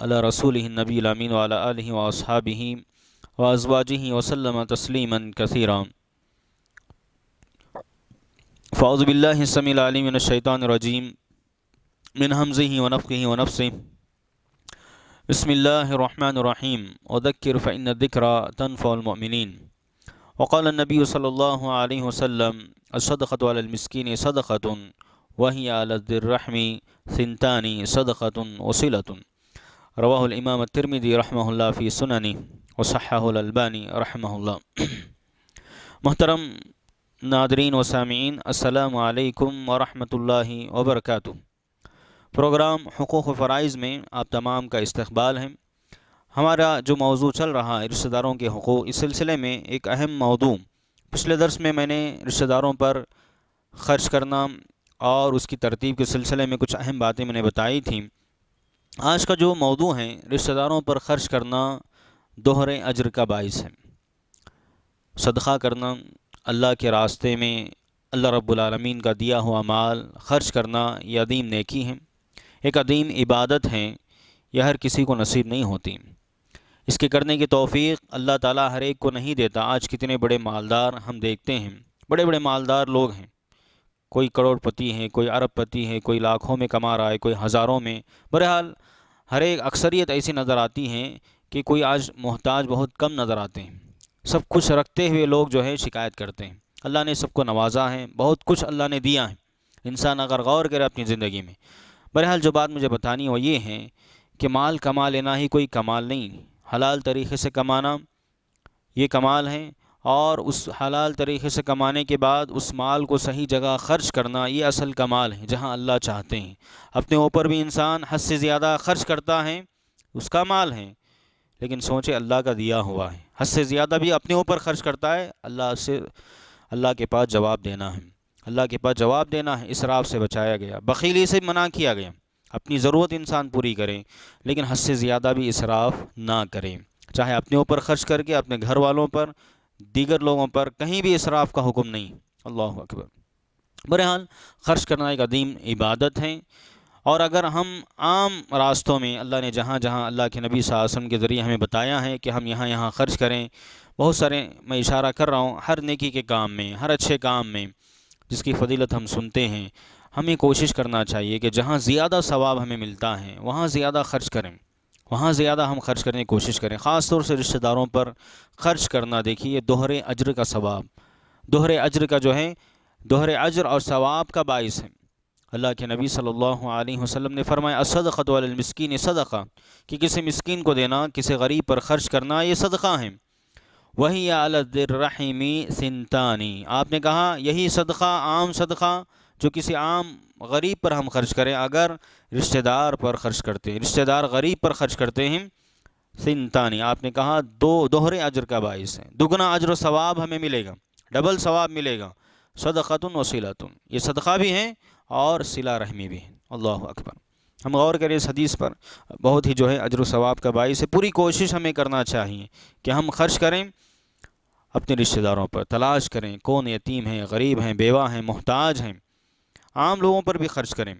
على رسوله النبي الأمين وعلى آله وأصحابه وأزواجه وسلم تسليما كثيرا فأعوذ بالله السميع العليم من الشيطان الرجيم من همزه ونفخه ونفسه بسم الله الرحمن الرحيم وذكر فإن الذكرى تنفع المؤمنين وقال النبي صلى الله عليه وسلم الصدقة على المسكين صدقة وهي على ذي الرحم ثنتان صدقة وصلة رواه الإمام الترمذي رحمه الله في سننه وصححه الألباني رحمه الله. محترم ناظرین و سامعین، السلام علیکم ورحمۃ اللہ وبرکاتہ. پروگرام حقوق و فرائض میں آپ تمام کا استقبال ہے. ہمارا جو موضوع چل رہا ہے رشتہ داروں کے حقوق، اس سلسلے میں ایک اہم موضوع. پچھلے درس میں میں نے رشتہ داروں پر خرچ کرنا اور اس کی ترتیب کے سلسلے میں کچھ اہم باتیں میں نے بتائی تھیں. آج کا جو موضوع ہے رشتہ داروں پر خرچ کرنا دوہرے اجر کا باعث ہے۔ صدقہ کرنا، اللہ کے راستے میں اللہ رب العالمین کا دیا ہوا مال خرچ کرنا یہ عدیم نیکی ہے ایک عدیم عبادت ہے یہ ہر کسی کو نصیب نہیں ہوتی۔ اس کے کرنے کی توفیق اللہ تعالیٰ ہر ایک کو نہیں دیتا۔ آج کتنے بڑے مالدار ہم دیکھتے ہیں۔ بڑے بڑے مالدار لوگ ہیں۔ کوئی کروڑ پتی ہے کوئی ارب پتی ہے کوئی لاکھوں میں کما رہا ہے، کوئی ہزاروں میں۔ بہرحال، ہر ایک اکثریت ایسی نظر آتی ہیں کہ کوئی آج محتاج بہت کم نظر آتے ہیں۔ سب کچھ رکھتے ہوئے لوگ جو ہے شکایت کرتے ہیں۔ اللہ نے سب کو نوازا ہے، بہت کچھ اللہ نے دیا ہے۔ انسان اگر غور کرے اپنی زندگی میں۔ بہرحال، جو بات مجھے بتانی وہ یہ ہے کہ مال کما لینا ہی کوئی کمال نہیں۔ حلال طریقے سے کمانا یہ کمال ہے۔ اور اس حلال طریقے سے کمانے کے بعد اس مال کو صحیح جگہ خرچ کرنا یہ اصل کمال ہے، جہاں اللہ چاہتے ہیں۔ اپنے اوپر بھی انسان حد سے زیادہ خرچ کرتا ہے، اس کا مال ہے۔ لیکن سوچے اللہ کا دیا ہوا ہے۔ حد سے زیادہ بھی اپنے اوپر خرچ کرتا ہے، اللہ سے، اللہ کے پاس جواب دینا ہے۔ اللہ کے پاس جواب دینا ہے اسراف سے بچایا گیا۔ بخیلی سے منع کیا گیا۔ اپنی ضرورت انسان پوری کریں لیکن حد سے زیادہ بھی اسراف نہ کریں چاہے اپنے اوپر خرچ کر کے، اپنے گھر والوں پر دیگر لوگوں پر کہیں بھی اسراف کا حکم نہیں۔ اللہ اکبر۔ بہرحال خرچ کرنا ایک عظیم عبادت ہے۔ اور اگر ہم عام راستوں میں اللہ نے جہاں جہاں اللہ کے نبی صلی اللہ علیہ وسلم کے ذریعے ہمیں بتایا ہے کہ ہم یہاں یہاں خرچ کریں، بہت سارے میں اشارہ کر رہا ہوں، ہر نیکی کے کام میں، ہر اچھے کام میں، جس کی فضیلت ہم سنتے ہیں، ہمیں کوشش کرنا چاہیے کہ جہاں زیادہ ثواب ہمیں ملتا ہے، وہاں زیادہ خرچ کریں۔ وہاں زیادہ ہم خرچ کرنے کی کوشش کریں۔ خاص طور سے رشتہ داروں پر خرچ کرنا، دیکھیے، یہ دوہرے اجر کا ثواب۔ دوہرے اجر کا جو ہے، دوہرے اجر اور ثواب کا باعث ہے۔ اللہ کے نبی صلی اللہ علیہ وسلم نے فرمایا صدقۃ المسکین صدقہ۔ کہ کسی مسکین کو دینا، کسی غریب پر خرچ کرنا، یہ صدقہ ہیں۔ وہی الرحمی سنتانی۔ آپ نے کہا، یہی صدقہ، عام صدقہ جو کسی عام غریب پر ہم خرچ کریں، اگر رشتہ دار پر خرچ کرتے ہیں۔ رشتہ دار غریب پر خرچ کرتے ہیں، سنتانی، آپ نے کہا دو دوہرے اجر کا باعث ہے دگنا اجر و ثواب ہمیں ملے گا، ڈبل ثواب ملے گا۔ صدقۃ وسیلۃ یہ صدقہ بھی ہیں اور صلہ رحمی بھی ہیں۔ اللہ اکبر۔ ہم غور کریں اس حدیث پر، بہت ہی جو ہے اجر و ثواب کا باعث ہے۔ پوری کوشش ہمیں کرنا چاہیے کہ ہم خرچ کریں اپنے رشتہ داروں پر، تلاش کریں۔ کون یتیم ہیں، غریب ہیں، بیوہ ہیں، محتاج ہیں۔ عام لوگوں پر بھی خرچ کریں۔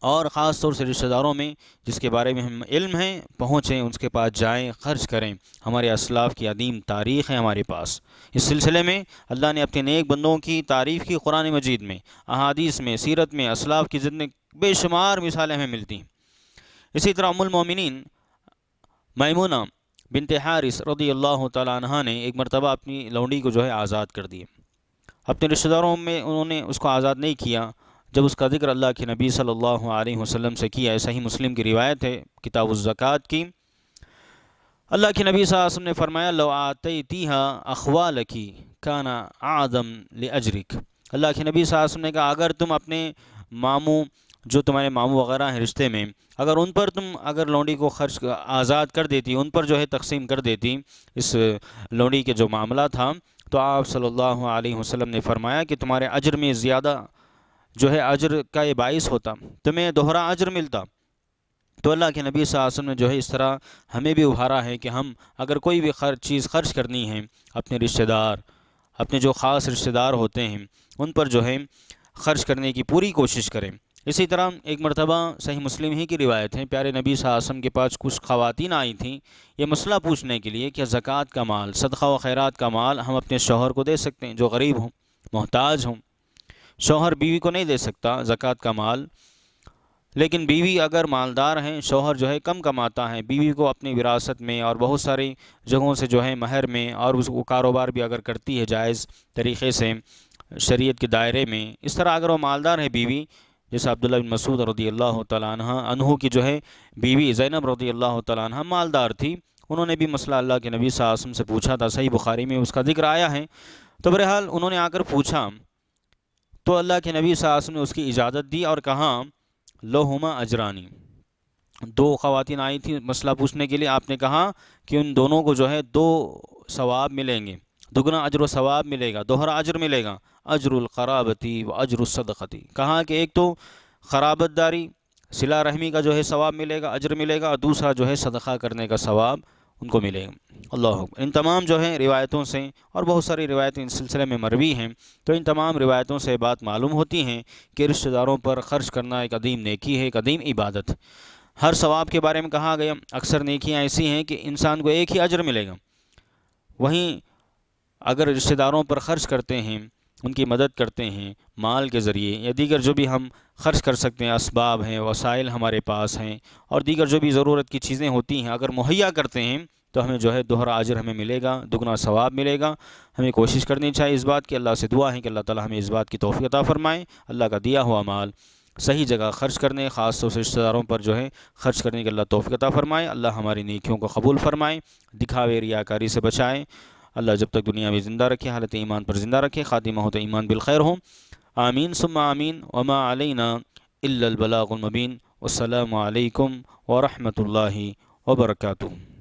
اور خاص طور سے رشتہ داروں میں جس کے بارے میں ہم علم ہیں، پہنچیں اس کے پاس جائیں، خرچ کریں۔ ہمارے اسلاف کی عدیم تاریخ ہے ہمارے پاس۔ اس سلسلے میں اللہ نے اپنے نیک بندوں کی تعریف کی قرآن مجید میں۔ احادیث میں، سیرت میں اسلاف کی زندگی بے شمار مثالیں ہمیں ملتی ہیں۔ اسی طرح ام المومنین میمونہ بنت حارث رضی اللہ تعالیٰ عنہ نے ایک مرتبہ اپنی لونڈی کو جو ہے آزاد کر دی۔ اپنے رشتہ داروں میں انہوں نے اس کو آزاد نہیں کیا۔ جب اس کا ذکر اللہ کے نبی صلی اللہ علیہ وسلم سے کیا، ایسا ہی مسلم کی روایت ہے، کتاب الزکوٰۃ کی۔ اللہ کے نبی صلی اللہ علیہ وسلم نے فرمایا، لو آتیتیہا اخوالکی کانا آدم لأجرک۔ اللہ کے نبی صلی اللہ علیہ وسلم نے کہا، اگر تم اپنے ماموں، جو تمہارے ماموں وغیرہ ہیں رشتے میں، اگر ان پر تم اگر لونڈی کو خرچ آزاد کر دیتی، ان پر جو ہے تقسیم کر دیتی، اس لونڈی کے جو معاملہ تھا تو آپ صلی اللہ علیہ وسلم نے فرمایا کہ تمہارے اجر میں زیادہ جو ہے اجر کا یہ باعث ہوتا، تمہیں دوہرا اجر ملتا۔ تو اللہ کے نبی صلی اللہ علیہ وسلم نے جو ہے اس طرح ہمیں بھی ابھارا ہے کہ ہم اگر کوئی بھی خرچ چیز خرچ کرنی ہے، اپنے رشتہ دار، اپنے جو خاص رشتہ دار ہوتے ہیں، ان پر جو ہے خرچ کرنے کی پوری کوشش کریں۔ اسی طرح ایک مرتبہ صحیح مسلم ہی کی روایت ہے، پیارے نبی صلی اللہ علیہ وسلم کے پاس کچھ خواتین آئی تھیں یہ مسئلہ پوچھنے کے لیے کہ زکوٰۃ کا مال، صدقہ و خیرات کا مال ہم اپنے شوہر کو دے سکتے ہیں جو غریب ہوں، محتاج ہوں۔ شوہر بیوی کو نہیں دے سکتا زکوٰۃ کا مال، لیکن بیوی اگر مالدار ہیں، شوہر جو ہے کم کماتا ہے۔ بیوی کو اپنی وراثت میں اور بہت ساری جگہوں سے جو ہے مہر میں اور اس کو کاروبار بھی اگر کرتی ہے جائز طریقے سے شریعت کے دائرے میں، اس طرح اگر وہ مالدار ہے بیوی جیسے عبداللہ بن مسعود رضی اللہ تعالیٰ عنہ، انہوں کی جو ہے بیوی زینب رضی اللہ تعالیٰ عنہ مالدار تھی، انہوں نے بھی مسئلہ اللہ کے نبی صلی اللہ علیہ وسلم سے پوچھا تھا۔ صحیح بخاری میں اس کا ذکر آیا ہے۔ تو بہرحال انہوں نے آ کر پوچھا، تو اللہ کے نبی صلی اللہ علیہ وسلم نے اس کی اجازت دی اور کہاں لوہما اجرانی۔ دو خواتین آئی تھیں مسئلہ پوچھنے کے لیے۔ آپ نے کہا کہ ان دونوں کو جو ہے دو ثواب ملیں گے۔ دگنا اجر و ثواب ملے گا دوہرا اجر ملے گا، اجر القرابتی و اجر الصدقتی کہا کہ ایک تو خرابت داری، صلہ رحمی کا جو ہے ثواب ملے گا، اجر ملے گا، اور دوسرا جو ہے صدقہ کرنے کا ثواب ان کو ملے گا۔ اللہ ان تمام جو ہیں روایتوں سے، اور بہت ساری روایتیں ان سلسلے میں مروی ہیں، تو ان تمام روایتوں سے بات معلوم ہوتی ہیں کہ رشتہ داروں پر خرچ کرنا ایک عدیم نیکی ہے، ایک عدیم عبادت۔ ہر ثواب کے بارے میں کہا گیا، اکثر نیکیاں ایسی ہیں کہ انسان کو ایک ہی اجر ملے گا۔ وہیں اگر رشتہ داروں پر خرچ کرتے ہیں، ان کی مدد کرتے ہیں مال کے ذریعے یا دیگر جو بھی ہم خرچ کر سکتے ہیں، اسباب ہیں، وسائل ہمارے پاس ہیں اور دیگر جو بھی ضرورت کی چیزیں ہوتی ہیں، اگر مہیا کرتے ہیں تو ہمیں جو ہے دوہرا اجر ہمیں ملے گا، دگنا ثواب ملے گا۔ ہمیں کوشش کرنی چاہیے اس بات کی۔ اللہ سے دعا ہے کہ اللہ تعالی ہمیں اس بات کی توفیق عطا فرمائیں اللہ کا دیا ہوا مال صحیح جگہ خرچ کرنے، خاص طور سے رشتہ داروں پر جو ہے خرچ کرنے کے اللہ توفیق عطا فرمائے۔ اللہ ہماری نیکیوں کو قبول فرمائیں دکھاوے ریاکاری سے بچائیں اللہ جب تک دنیا میں زندہ رکھے، حالت ایمان پر زندہ رکھے خاتمہ ہو تو ایمان بالخیر ہوں آمین، ثم آمین۔ وما علینا الا البلاغ المبین۔ والسلام علیکم ورحمۃ اللہ وبرکاتہ۔